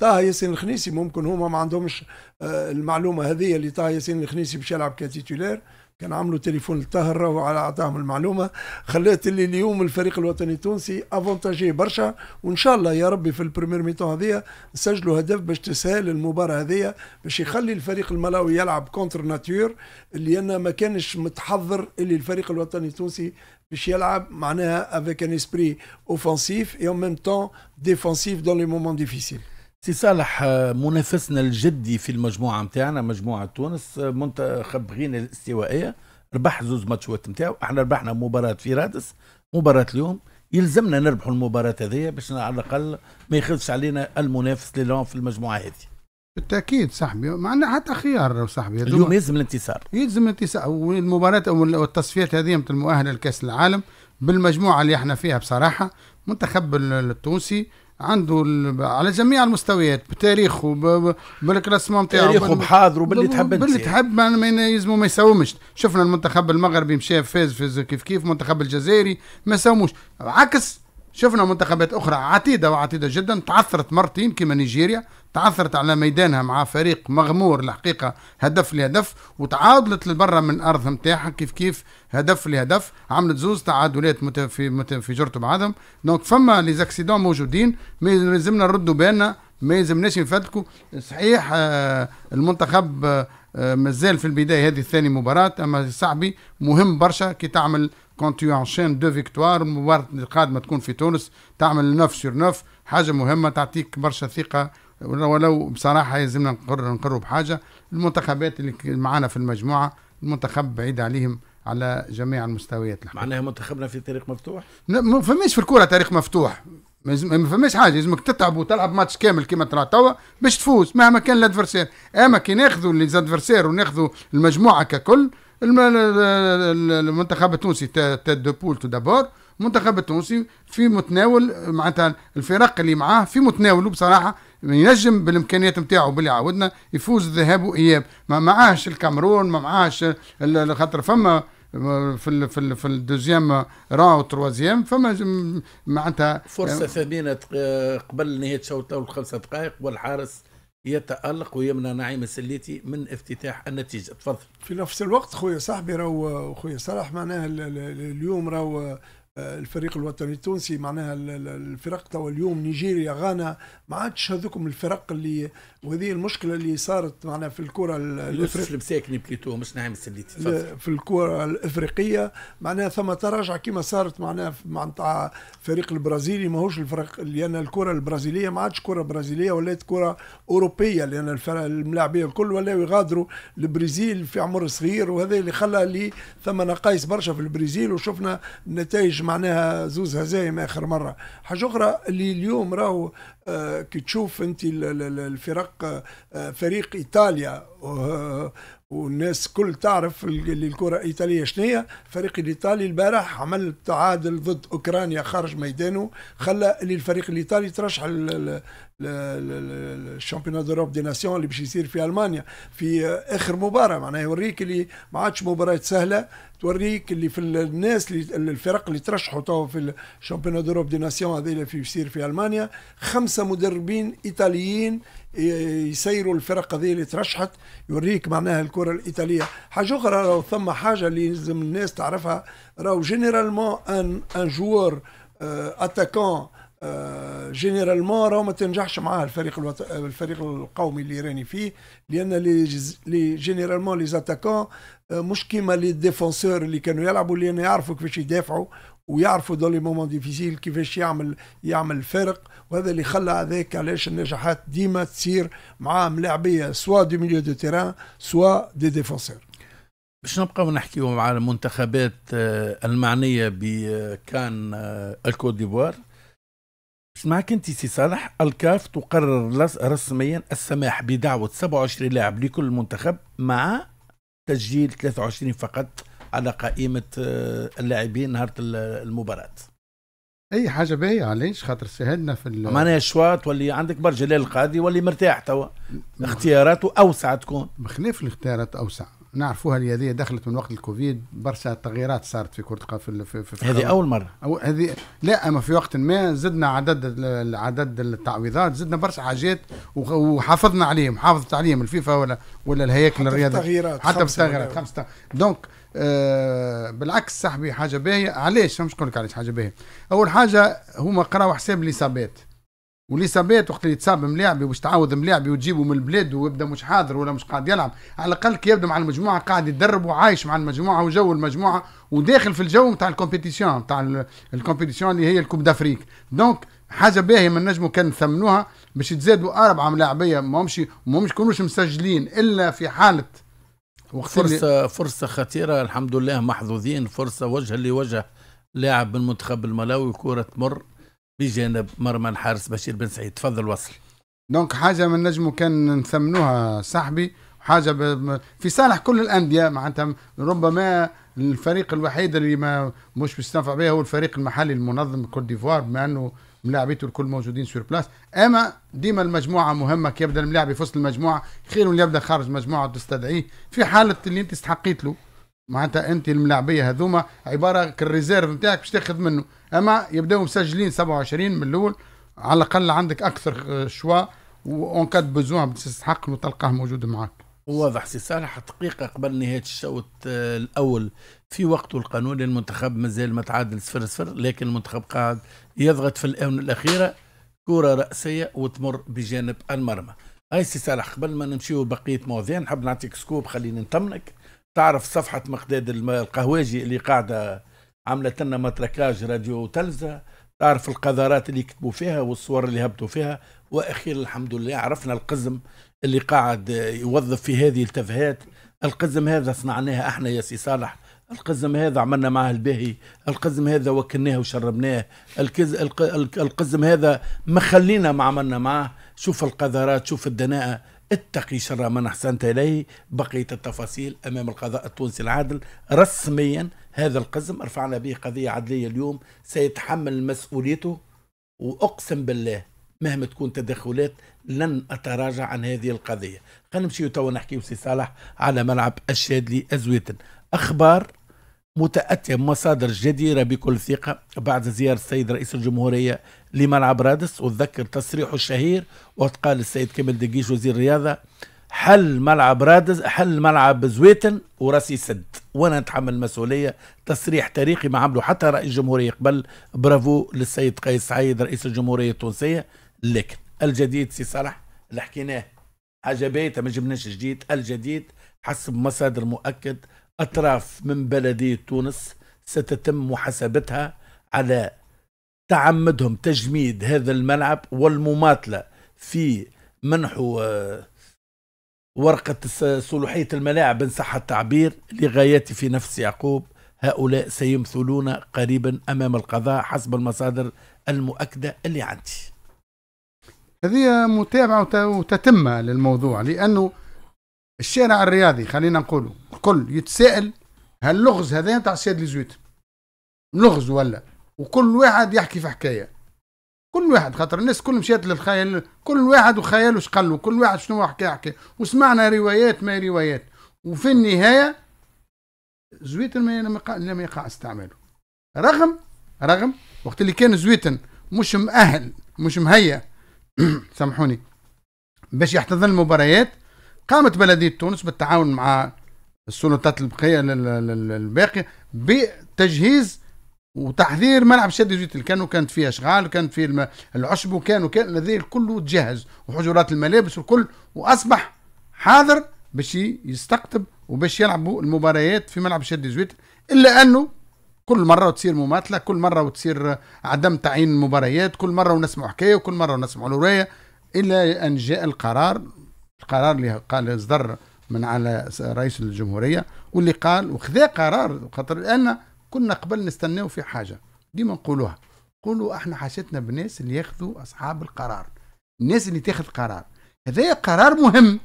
طه ياسين الخنيسي ممكن هما ما عندهمش آه، المعلومة هذه اللي طه ياسين الخنيسي باش يلعب ك titulaire كان عملوا تليفون للطاهر وعلى أعطاهم المعلومة. خلات اللي اليوم الفريق الوطني التونسي avantagé برشا. وإن شاء الله يا ربي في ال première mi-temps هذيا نسجلوا هدف باش تسهل المباراة هذيا باش يخلي الفريق الملاوي يلعب contre nature اللي أنا ما كانش متحضر اللي الفريق الوطني التونسي باش يلعب معناها avec un esprit offensif et en même temps défensif dans les moments difficiles سي صالح منافسنا الجدي في المجموعة نتاعنا مجموعة تونس منتخب غينيا الاستوائية. ربح زوز ماتشات نتاعو إحنا ربحنا مباراة في رادس. مباراة اليوم يلزمنا نربحوا المباراة هذه باش على الأقل ما يخلفش علينا المنافس اللي في المجموعة هذه. بالتأكيد صاحبي. ما عندنا حتى خيار صاحبي. اليوم يلزم الانتصار. يلزم الانتصار. والمباراة والتصفيات هذه مثل المؤهله لكاس العالم بالمجموعة اللي إحنا فيها بصراحة. منتخب التونسي عنده على جميع المستويات بتاريخه بالكلاسمون نتاعو تاريخه بحاضره باللي تحب باللي تحب ما يلزموا ما يساومش. شفنا المنتخب المغربي مشى فاز فاز كيف كيف المنتخب الجزائري ما ساوموش عكس شفنا منتخبات أخرى عتيدة وعتيدة جدا. تعثرت مرتين كما نيجيريا. تعثرت على ميدانها مع فريق مغمور الحقيقة هدف لهدف وتعادلت لبرا من أرض نتاعها كيف كيف؟ هدف لهدف. عملت زوز تعادلات في في جرته بعضهم donc فما les accidents موجودين. ما لازمنا نردوا بالنا. ما يلزمناش نفدلكوا صحيح آه، المنتخب آه، مازال في البداية هذه ثاني مباراة. أما صاحبي مهم برشا. كي تعمل compte أو enchaîne deux victoires المباراه القادمه تكون في تونس تعمل 9 sur 9 حاجة مهمه تعطيك برشا ثقه ولو بصراحه يلزمنا نقر نقروا بحاجه المنتخبات اللي معنا في المجموعه المنتخب بعيد عليهم على جميع المستويات معناها منتخبنا في تاريخ مفتوح؟ ما فماش في الكوره تاريخ مفتوح ما فماش حاجة لازمك تتعب وتلعب ماتش كامل كما ترى توا باش تفوز مهما كان ال adversaire اما كي ناخذوا les adversaires وناخذوا المجموعه ككل المنتخب التونسي de poule tout d'abord. المنتخب التونسي في متناول معناتها الفرق اللي معاه في متناوله بصراحة ينجم بالإمكانيات نتاعو باللي عودنا يفوز ذهاب وإياب. ما معاهش الكاميرون ما معاهش خاطر فما في ال في ال في الدوزيام ران وتروازيام فما معناتها فرصة ثمينة قبل نهاية الشوط الأول خمسة دقائق والحارس يتألق ويمنع نعيم السليتي من افتتاح النتيجة. تفضل. في نفس الوقت خويا صاحبي راهو خويا صلاح معناها اليوم راهو الفريق الوطني التونسي معناها الفرق توا اليوم نيجيريا غانا ما عادش هذوكم الفرق اللي وهذه المشكلة اللي صارت معنا في الكرة الإفريقية. المساكني plutôt مش نعم السليتي في الكرة الإفريقية معناها ثم تراجع كما صارت معناها مع الفريق البرازيلي ماهوش الفرق لأن الكرة البرازيلية ما عادش كرة برازيلية ولات كرة أوروبية لأن الملاعبية الكل ولاو يغادروا البرازيل في عمر صغير وهذا اللي خلى لي ثم نقايص برشا في البرازيل وشفنا النتائج معناها زوز هزايم آخر مرة؟ حاجة أخرى اللي اليوم راهو آه، كي تشوف أنت الفرق آه، فريق إيطاليا والناس كل تعرف الكرة الإيطالية شنية فريق الإيطالي البارح عمل تعادل ضد أوكرانيا خارج ميدانه خلى الفريق الإيطالي ترشح الشامبيونات دوروب دي ناسيون اللي باش يصير في ألمانيا. في آخر مباراة معناها يوريك اللي ما عادش مباراة سهلة توريك اللي في الناس اللي الفرق اللي ترشحوا توا في ال championnat d'Europe des nations هذه اللي يصير في ألمانيا. خمسة مدربين إيطاليين يسيروا الفرق هذه اللي ترشحت يوريك معناها الكرة الإيطالية. حاجة أخرى راهو ثم حاجة اللي لازم الناس تعرفها راهو généralement un un joueur attaquant généralement راهو ما تنجحش معاه الفريق الوط... الفريق القومي اللي راني فيه لأن les généralement les attaquants مش كيما les défenseurs اللي كانوا يلعبوا لأن يعرفوا كيفاش يدافعوا. ويعرفوا dans les moments difficiles كيفاش يعمل يعمل فرق وهذا اللي خلى هذاك علاش النجاحات ديما تصير مع ملاعبية soit des milieux de terrain soit des défenseurs باش نبقاو نحكيو مع المنتخبات آه، المعنية ب CAN آه، الكوت ديفوار. معك انت سي صالح الكاف تقرر رسميا السماح بدعوة 27 لاعب لكل منتخب مع تسجيل 23 فقط. على قائمة آه، اللاعبين نهار المباراة. أي حاجة باهية علاش خاطر سهلنا في معناها شوا تولي عندك جلال القاضي ولي مرتاح توا. اختياراته أوسع تكون. بخلاف الاختيارات أوسع. نعرفوها اللي هذه دخلت من وقت الكوفيد برشا تغييرات صارت في كره القدم في, في, في هذه أول مرة. أو هذه لا أما في وقت ما زدنا عدد ال- عدد التعويضات زدنا برشا حاجات وحافظنا عليهم حافظت عليهم الفيفا ولا ولا الهياكل حتى في الرياضيه التغييرات حتى في خمسة التغييرات خمسة. donc آه بالعكس صاحبي حاجة باهية. علاش؟ مش نقول لك علاش حاجة باهية. أول حاجة هما قراوا حساب الإصابات. والاصابات وقت اللي يتصاب ملاعبي باش تعاود ملاعبي وتجيبه من البلاد ويبدأ مش حاضر ولا مش قاعد يلعب. على الأقل كي يبدأ مع المجموعة قاعد يتدرب وعايش مع المجموعة وجو المجموعة وداخل في الجو نتاع ال compétition نتاع ال- ال compétition اللي هي ال coupe d'Afrique. donc حاجة باهية من نجموا كان نثمنوها باش يتزادوا أربعة ملاعبيه ما همش ما همش يكونوش مسجلين إلا في حالة وقت فرصه فرصة خطيرة الحمد لله محظوظين. فرصة وجها لوجه لاعب من المنتخب الملاوي كرة تمر بجانب مرمى الحارس بشير بن سعيد. تفضل وصل. donc حاجة من نجموا كان نثمنوها صاحبي حاجة ب... في صالح كل الانديه معناتها ربما الفريق الوحيد اللي ما مش بيستنفع به هو الفريق المحلي المنظم كوت ديفوار بما إنه ملاعبيته الكل موجودين sur place أما ديما المجموعة مهمة كي يبدا الملاعب في وسط المجموعة؟ خير من يبدأ خارج مجموعة تستدعيه في حالة اللي أنت استحقيت له معناتها أنت الملاعبية هذوما عبارة كال réserve نتاعك باش تاخذ منه. أما يبداو مسجلين 27 من الأول على الأقل عندك أكثر آه، choix و en cas de besoin تستحق وتلقاه موجود معك واضح سي صالح دقيقة قبل نهاية الشوط آه، الأول. في وقته القانوني المنتخب مازال متعادل صفر صفر لكن المنتخب قاعد يضغط في الآونة الأخيرة. كرة رأسية وتمر بجانب المرمى. هاي سي صالح قبل ما نمشيو بقية مواضيع نحب نعطيك scoop خليني نطمنك. تعرف صفحة مقداد القهواجي اللي قاعدة عملت لنا متركاج راديو وتلفزة تعرف القذارات اللي كتبوا فيها والصور اللي هبطوا فيها. وأخيرا الحمد لله عرفنا القزم اللي قاعد يوظف في هذه التفاهات القزم هذا صنعناها أحنا يا سي صالح. القزم هذا عملنا معاه الباهي القزم هذا وكلناه وشربناه. الكز... الق... الق- القزم هذا ما خلينا ما عملنا معاه. شوف القذرات شوف الدناءة. اتقي شر من أحسنت إليه. بقيه التفاصيل أمام القضاء التونسي العادل. رسميا هذا القزم رفعنا به قضية عدلية اليوم سيتحمل مسؤوليته. وأقسم بالله مهما تكون تدخلات لن أتراجع عن هذه القضية. خلينا نمشي توا نحكي سي صالح على ملعب الشادلي ازويتن أخبار متأتية مصادر جديرة بكل ثقة. بعد زيارة السيد رئيس الجمهورية لملعب رادس وتذكر تصريحه الشهير وقت قال السيد كمال دقيش وزير الرياضة حل ملعب رادس حل ملعب زويتن وراسي سد وأنا نتحمل المسؤولية تصريح تاريخي ما عمله حتى رئيس الجمهورية قبل برافو للسيد قيس سعيد رئيس الجمهورية التونسية. لكن الجديد سي صالح اللي حكيناه حاجة بايتة ما جبناش جديد. الجديد حسب مصادر مؤكد أطراف من بلدية تونس ستتم محاسبتها على تعمدهم تجميد هذا الملعب والمماطلة في منح آه، ورقة صلوحية الملاعب إن صح التعبير لغايات في نفس يعقوب. هؤلاء سيمثلون قريبا أمام القضاء حسب المصادر المؤكدة اللي عندي. هذه متابعة وت- وتتمة للموضوع لأنه الشارع الرياضي خلينا نقوله الكل يتساءل هل اللغز هذا نتاع السيد لزويت؟ لغز ولا؟ وكل واحد يحكي في حكاية. كل واحد خاطر الناس كل مشيت للخيال كل واحد وخياله له كل واحد شنو حكى حكى وسمعنا روايات ما روايات. وفي النهاية زويتن ما لم يقع, استعماله. رغم رغم وقت اللي كان زويتن مش مؤهل مش مهيأ. سامحوني. باش يحتضن المباريات قامت بلدية تونس بالتعاون مع السلطات لل- الباقيه بتجهيز وتحضير ملعب شد زيت اللي كانوا كانت فيه اشغال وكانت فيه العشب وكان وكان الذي كله تجهز وحجرات الملابس والكل وأصبح حاضر باش يستقطب وباش يلعبوا المباريات في ملعب شد زويت إلا أنه كل مرة وتصير مماثلة كل مرة وتصير عدم تعيين المباريات كل مرة ونسمع حكاية وكل مرة ونسمع روايه إلى أن جاء القرار القرار اللي قال إصدر من على رئيس الجمهورية واللي قال وخذا قرار خاطر أن كنا قبل نستناو في حاجة ديما نقولوها قولوا إحنا حاجتنا بالناس اللي ياخذوا اصحاب القرار الناس اللي تاخذ قرار. هذا قرار مهم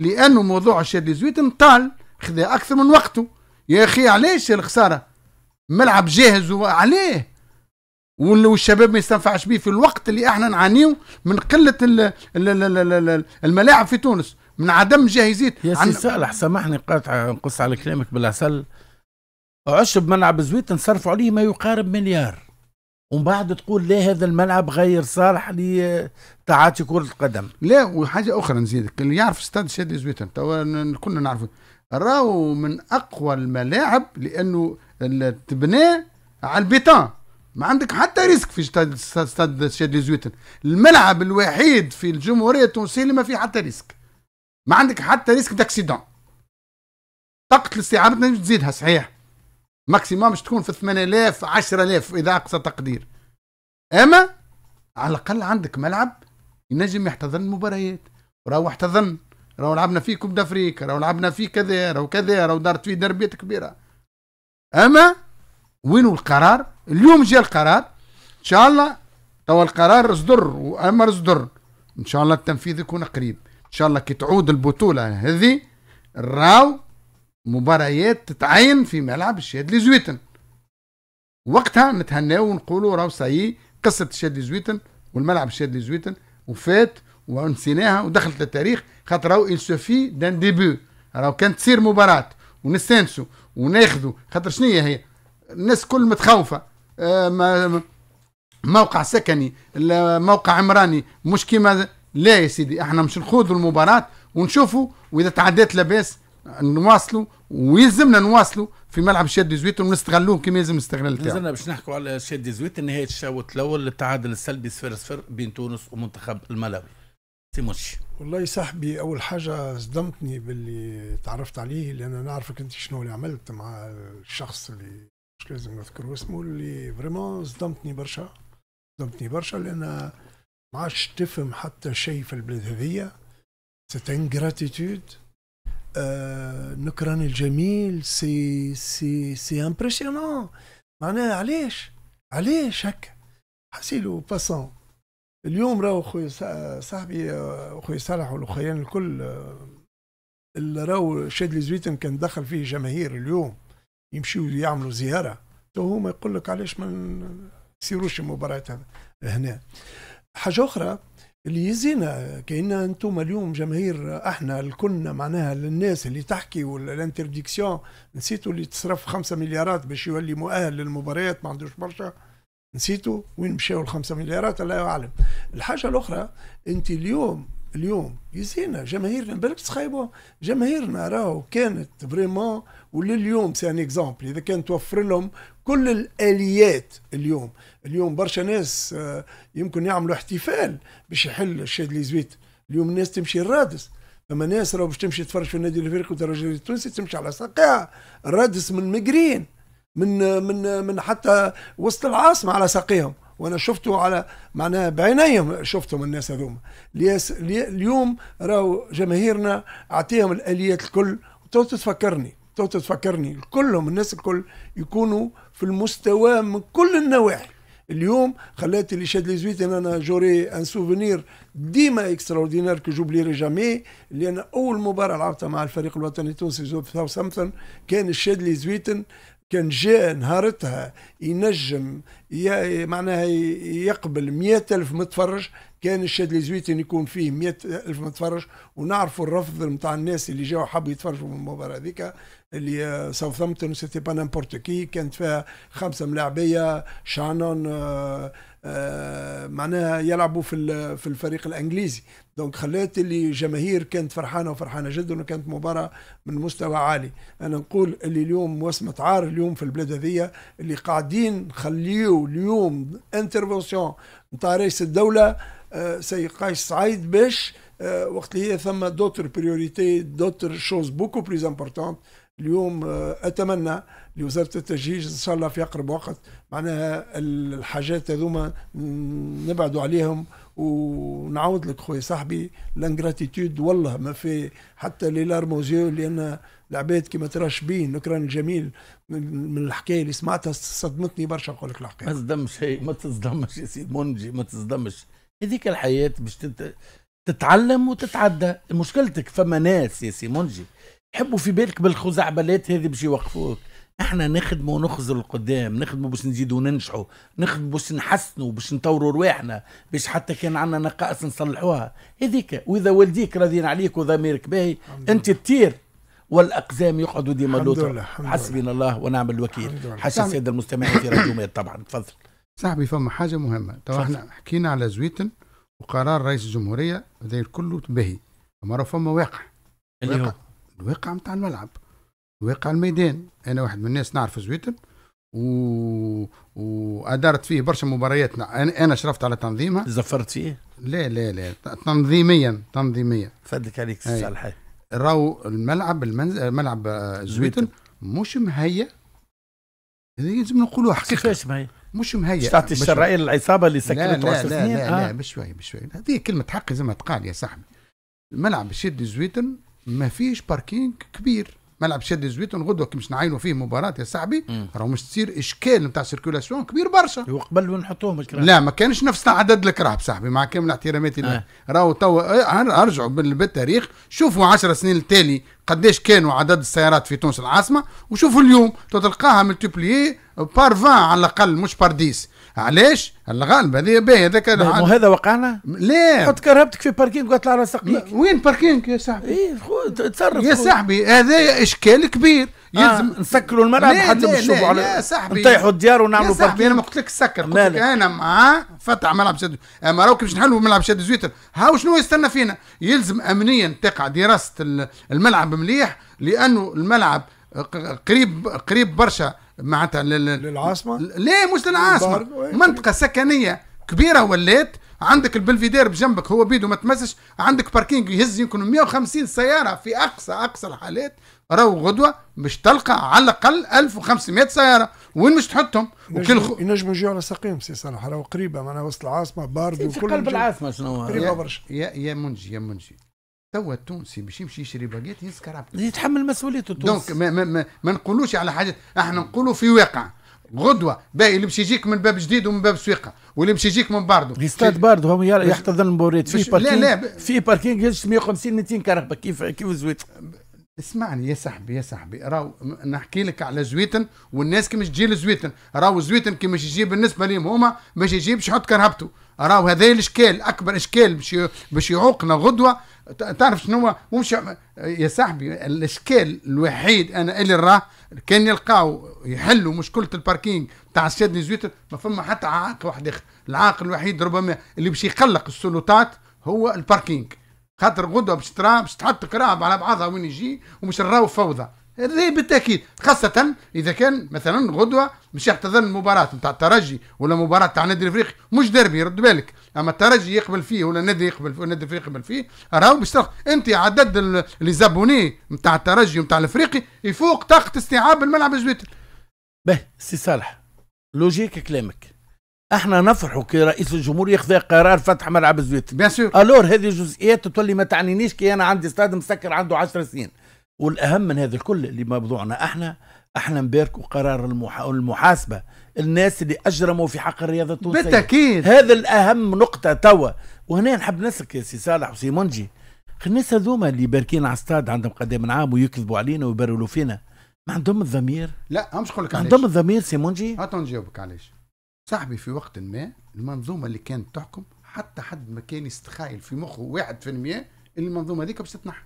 لأنه موضوع الشادي زويت طال خذا أكثر من وقته. يا أخي علاش الخسارة؟ ملعب جاهز وعليه. وال- والشباب ما يستنفعش به في الوقت اللي إحنا نعانيه من قلة ال- ال- ال- ال- ال- الملاعب في تونس من عدم جاهزية. يا سي صالح سامحني قاطع نقص على كلامك بالعسل عشب ملعب زويت نصرفوا عليه ما يقارب مليار. ومن بعد تقول لا هذا الملعب غير صالح لتعاطي كرة القدم؟ لا وحاجة أخرى نزيدك اللي يعرف استاد شادي زويتن توا كنا نعرفه. راهو من أقوى الملاعب لأنه تبناه على ال bitane ما عندك حتى risque في stade stade شادي زويتن الملعب الوحيد في الجمهورية التونسية اللي ما فيه حتى risque. ما عندك حتى risque d'accident طاقة الاستيعاب تزيدها صحيح. maximum تكون في 8000 10000 إذا أقصى تقدير. أما على الأقل عندك ملعب ينجم يحتضن مباريات. راهو احتضن. راهو لعبنا فيه coupe d'Afrique راهو لعبنا فيه كذا راهو كذا راهو دارت فيه دربيات كبيرة. أما وينو القرار؟ اليوم جاء القرار. إن شاء الله توا القرار اصدر وأمر اصدر إن شاء الله التنفيذ يكون قريب. إن شاء الله كي تعود البطولة هذه راو مباريات تتعين في ملعب الشادلي زويتن وقتها نتهناو ونقولوا راهو ساي قصة الشادلي زويتن والملعب الشادلي زويتن وفات ونسيناها ودخلت للتاريخ خاطر راهو suffit d'un début راهو كانت تصير مباراة ونستانسوا وناخذوا خاطر شنو هي الناس كل متخوفة. آه موقع سكني موقع عمراني مش كيما لا يا سيدي إحنا مش نخوضوا المباراة ونشوفوا وإذا تعدات لاباس نواصلوا ويلزمنا نواصلوا في ملعب شاد زويت ونستغلوه كما يلزم الاستغلال تاعو. نزلنا باش نحكوا على شاد زويت نهايه الشوط الأول التعادل السلبي صفر صفر بين تونس ومنتخب الملاوي. سي والله صاحبي أول حاجة صدمتني باللي تعرفت عليه لأن نعرفك أنت شنو اللي عملت مع الشخص اللي مش لازم نذكر اسمه اللي vraiment صدمتني برشا صدمتني برشا لأن ما عادش تفهم حتى شيء في البلاد هذيا cette ingratitude آه نكران الجميل c'est c'est c'est impressionnant معناها علاش؟ علاش هكا؟ حسيلو passons اليوم راهو خويا صاحبي آه، خويا صالح والأخويان الكل آه، راهو شادلي زويتن كان دخل فيه جماهير اليوم يمشيو يعملوا زيارة. تو هما يقول لك علاش ما نسيروش المباريات هنا. حاجة أخرى اللي يزينا كأن أنتم اليوم جماهير أحنا الكلنا معناها للناس اللي تحكي وال interdiction نسيتوا اللي تصرف خمسة مليارات باش يولي مؤهل للمباريات ما عندوش برشا. نسيتوا وين مشاو الخمسة مليارات؟ الله أعلم. الحاجة الأخرى أنت اليوم اليوم يزينا جماهيرنا بالك تخيبوا جماهيرنا راهو كانت vraiment ولليوم c'est un exemple إذا كان توفر لهم كل الآليات اليوم. اليوم برشا ناس آه، يمكن يعملوا احتفال باش يحل الشادلي زويتن اليوم الناس تمشي الرادس فما ناس راهو باش تمشي تفرج في النادي الإفريقي والترجي التونسي تمشي على ساقيها الرادس من مقرين من من من حتى وسط العاصمة على ساقيهم. وأنا شفته على معناها بعينيهم شفتهم الناس هذوما. اليوم راهو جماهيرنا أعطيهم الآليات الكل تو تو تتفكرني كلهم الناس الكل يكونوا في المستوى من كل النواحي. اليوم خلات اللي شادلي زويتن أنا j'aurai un souvenir ديما extraordinaire que j'oublierai jamais اللي أنا أول مباراة لعبتها مع الفريق الوطني التونسي في ساوثامبتون كان الشادلي زويتن. كان جاء نهارتها ينجم معناها يقبل مئة ألف متفرج. كان الشادلي زويتن يكون فيه مئة ألف متفرج ونعرفوا الرفض نتاع الناس اللي جاوا حبوا يتفرجوا من المباراة هذيك اللي ساوثامبتون c'était pas n'importe qui كانت فيها خمسة ملاعبية شانون آه معناها يلعبوا في في الفريق الإنجليزي. donc خلات اللي جماهير كانت فرحانة وفرحانة جدا وكانت مباراة من مستوى عالي. أنا نقول اللي اليوم وسمة عار اليوم في البلاد هذيا اللي قاعدين نخليو اليوم intervention نتاع رئيس الدولة آه سي قيس سعيد باش آه وقت اللي هي ثم d'autres priorités d'autres choses beaucoup plus importantes اليوم آه، أتمنى لوزارة التجهيز إن شاء الله في أقرب وقت. معناها الحاجات هذوما نبعدوا عليهم ونعاود لك خويا صاحبي l'ingratitude والله ما في حتى les larmes aux yeux لأن العباد كما ترى شبيه نكران الجميل. من الحكاية اللي سمعتها صدمتني برشا نقول لك الحكاية ما تصدمش هي ما تصدمش يا سيدي منجي ما تصدمش. هذيك الحياة باش تتعلم وتتعدى. مشكلتك فما ناس يا سي منجي يحبوا في بالك بالخزعبلات هذه باش يوقفوك. إحنا نخدموا ونخزر القدام نخدموا باش نزيدوا ننجحوا نخدموا باش نحسنوا باش نطوروا رواحنا باش حتى كان عندنا نقائص نصلحوها. هذيك وإذا والديك راضيين عليك وضميرك باهي أنت تطير والأقزام يقعدوا ديما لوطا حسبنا الله ونعم الوكيل. حاشا الساده المستمعين في راديو ميت طبعا تفضل. صاحبي فما حاجة مهمة. تو. إحنا حكينا على زويتن وقرار رئيس الجمهورية هذا كله باهي. أما فما واقع. اللي هو؟ واقع. الواقع نتاع الملعب. واقع الميدان. أنا واحد من الناس نعرف زويتن و... وأدارت فيه برشا مباريات. أنا أنا شرفت على تنظيمها. زفرت فيه؟ لا لا لا. تنظيميا تنظيميا. فدك عليك أي. الصالحة راهو الملعب المنزل ملعب آه، زويتن. مش مهيأ. هذه لازم نقولوها حقيقة. كيفاش ما هي؟ مش مهيأ. مش تعطي الشرعية للعصابة اللي لا لا 10 لا سنين؟ لا, آه. لا بشوي بشوي. هذه كلمة حق زي ما تقال يا صاحبي. الملعب شادلي زويتن ما فيش parking كبير. ملعب شادلي زويتن غدوه كي باش نعينوا فيه مباراة يا صاحبي مم. راهو مش تصير إشكال نتاع circulation كبير برشا هو قبل ونحطوهم الكراهب لا ما كانش نفس عدد الكراهب صاحبي مع كامل احتراماتي له آه. راهو توا أر- أرجعوا بال- بالتاريخ شوفوا 10 سنين التالي قداش كانوا عدد السيارات في تونس العاصمة وشوفوا اليوم تو تلقاها multiplié par 20 على الأقل مش par 10 علاش؟ الغالب هذه باهي هذاك مو هذا وقعنا لا حط كرهبتك في على سقيك م- وين باركينج يا صاحبي؟ إيه خو تصرف يا. صاحبي هذا إشكال كبير يلزم يلزم نسكروا الملعب حتى نشوفوا لا، يا على صاحبي. نطيحوا الديار يا ونعملوا صاحبي أنا ما قلت لك سكر قلت؟ لك أنا مع فتح ملعب شد أما راهو باش نحلوا ملعب شد زويتر هاو شنو يستنى فينا يلزم امنيا تقع دراسة ال- الملعب مليح لأنه الملعب قريب قريب برشا معناتها لل- للعاصمة؟ لا مش للعاصمة؟ منطقة سكنية كبيرة ولات عندك البلفيدير بجنبك هو بيدو ما تمسش عندك parking يهز يمكن 150 سيارة في أقصى أقصى الحالات راهو غدوة باش تلقى على الأقل 1500 سيارة. وين مش تحطهم؟ وكل خ... ينجموا يجوا على ساقيهم سي صالح راهو قريبة معناها وسط العاصمة باردي في وكل قلب العاصمة شنو قريب. يا, برشا. يا يا منجي يا منجي. توا التونسي باش يمشي يشري باقيت يسكر عبد يتحمل مسؤوليته donc تونس ما, ما, ما, ما نقولوش على حاجة. إحنا نقولوا في واقع. غدوة. باقي اللي باش يجيك من باب جديد ومن باب سويقة. واللي باش يجيك من باردو الاستاد بارد هم يحتضن المباريات. في لا، باركينج لا، ب- في باركينج يجلس 150 200 كرهبة كيف كيف زويت؟ اسمعني يا صاحبي يا صاحبي. راهو نحكي لك على زويتن والناس كي مش تجي لزويتن. راهو زويتن كي مش يجيب بالنسبة لهم هما مش يجيبش يحط كرهبته. راهو هذا الإشكال أكبر إشكال باش باش يعوقنا غدوة. تعرف شنو هو؟ ومش يا صاحبي الإشكال الوحيد أنا اللي راه كان يلقاو يحلوا مشكلة ال parking تاع السيد زويتن ما فما حتى عائق واحد اخر العائق الوحيد ربما اللي باش يقلق السلطات هو ال parking خاطر غدوة باش ترى باش تحط كراهب على بعضها وين يجي ومش نراو فوضى. هذه بالتأكيد خاصة إذا كان مثلا غدوة مش يحتضن المباراة نتاع الترجي ولا مباراة تاع النادي الإفريقي مش ديربي رد بالك أما الترجي يقبل فيه ولا النادي يقبل فيه النادي الإفريقي يقبل فيه راهو باش أنت عدد les abonnés نتاع الترجي ونتاع الإفريقي يفوق طاقة استيعاب ملعب الزويتن باهي سي صالح logique كلامك. أحنا نفرحوا كي رئيس الجمهورية ياخذ قرار فتح ملعب زويتن bien sûr alors هذه جزئيات تولي ما تعنينيش كي أنا عندي استاد مسكر عنده 10 سنين. والأهم من هذا الكل اللي موضوعنا إحنا إحنا نباركوا قرار المح... المحاسبة. الناس اللي أجرموا في حق الرياضة التونسية. بالتأكيد. هذا الأهم نقطة توا. وهنا نحب نسألك يا سي صالح وسي منجي الناس هذوما اللي باركين على استاد عندهم قدام عام ويكذبوا علينا ويبرروا فينا. ما عندهم الضمير؟ لا مش نقول لك علاش؟ عندهم الضمير سي منجي هات نجاوبك علاش صاحبي في وقت ما المنظومة اللي كانت تحكم حتى حد ما كان يستخايل في مخه واحد في المية اللي المنظومة هذيك باش تتنحى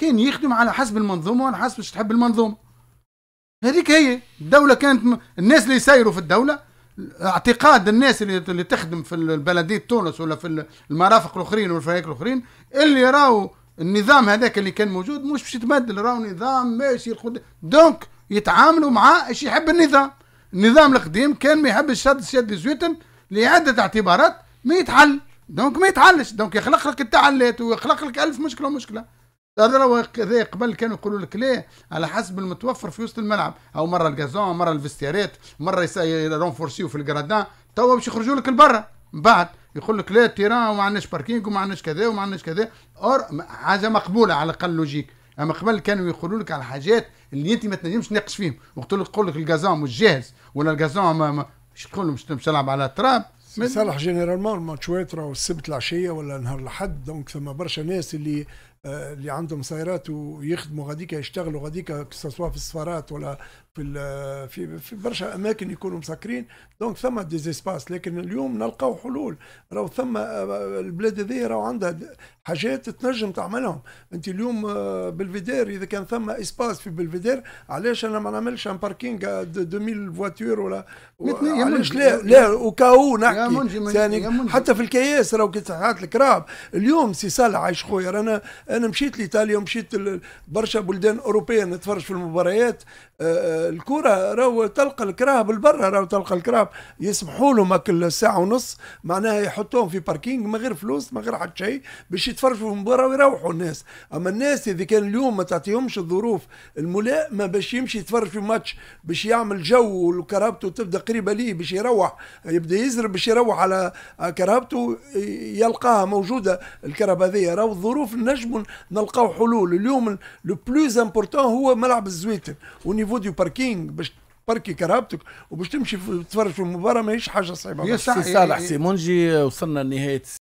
كان يخدم على حسب المنظومة وعلى حسب باش تحب المنظومة. هذيك هي الدولة كانت م... الناس اللي يسيروا في الدولة اعتقاد الناس اللي اللي تخدم في البلدية تونس ولا في المرافق الأخرين والفريق الأخرين اللي راهو النظام هذاك اللي كان موجود مش باش يتبدل راهو نظام ماشي الخد... donc يتعاملوا معاه إيش يحب النظام. النظام القديم كان ما يحبش شد شد زويتن لعدة اعتبارات ما يتحل. donc ما يتحلش. donc يخلق لك التعلات ويخلق لك ألف مشكلة ومشكلة. لو كذا قبل كانوا يقولوا لك ليه؟ على حسب المتوفر في وسط الملعب. أو مرة ال gazon مرة ال vestiaire ات مرة ي renforci و في ال gradins. توا باش يخرجوا لك لبرا. من بعد يقول لك لا ال terrain وما عندناش parking وما عندناش كذا وما عندناش كذا. or حاجة مقبولة على الأقل logique أما قبل كانوا يقولوا لك على حاجات اللي أنت ما تنجمش تناقش فيهم. وقلت لك تقول لك ال gazon مش جاهز ولا ال gazon مش تقول له مش تلعب على التراب صالح généralement الماتشوات راهو السبت العشية ولا نهار الأحد. donc ثم برشا ناس اللي اللي عندهم سيارات ويخدموا غاديكا يشتغلوا غاديكا سواء في السفارات ولا في في في برشا أماكن يكونوا مسكرين. donc ثم des espaces لكن اليوم نلقاو حلول. راهو ثم آه، البلاد هذه راهو عندها حاجات تنجم تعملهم. أنت اليوم آه، بالفيدير إذا كان ثم espace في بالفيدير علاش أنا ما نعملش un parking 2000 voitures ولا؟ علاش لا؟ لا وكاو نحكي. ثاني. حتى في الكياس راهو كي تحط الكراهب. اليوم سي صالح عايش خويا أنا أنا مشيت لإيطاليا ومشيت برشا بلدان أوروبية نتفرج في المباريات. آه، آه، الكرة راهو تلقى الكراهب بالبرة راهو تلقى الكراهب يسمحوا لهم هاك الساعة ونص معناها يحطوهم في parking من غير فلوس من غير حتى شيء باش يتفرجوا في المباراة ويروحوا الناس. أما الناس إذا كان اليوم ما تعطيهمش الظروف الملائمه باش يمشي يتفرج في ماتش باش يعمل جو وكرهبته تبدأ قريبة ليه باش يروح يبدأ يزرب باش يروح على كرهبته يلقاها موجودة. الكرهبه هذه راهو الظروف نجموا نلقاو حلول. اليوم le plus important هو ملعب الزويتن و niveau de parking باش ت parki كرهبتك وباش تمشي تتفرج في المباراة ماهيش حاجة صعيبة. سي صالح سي منجي وصلنا لنهاية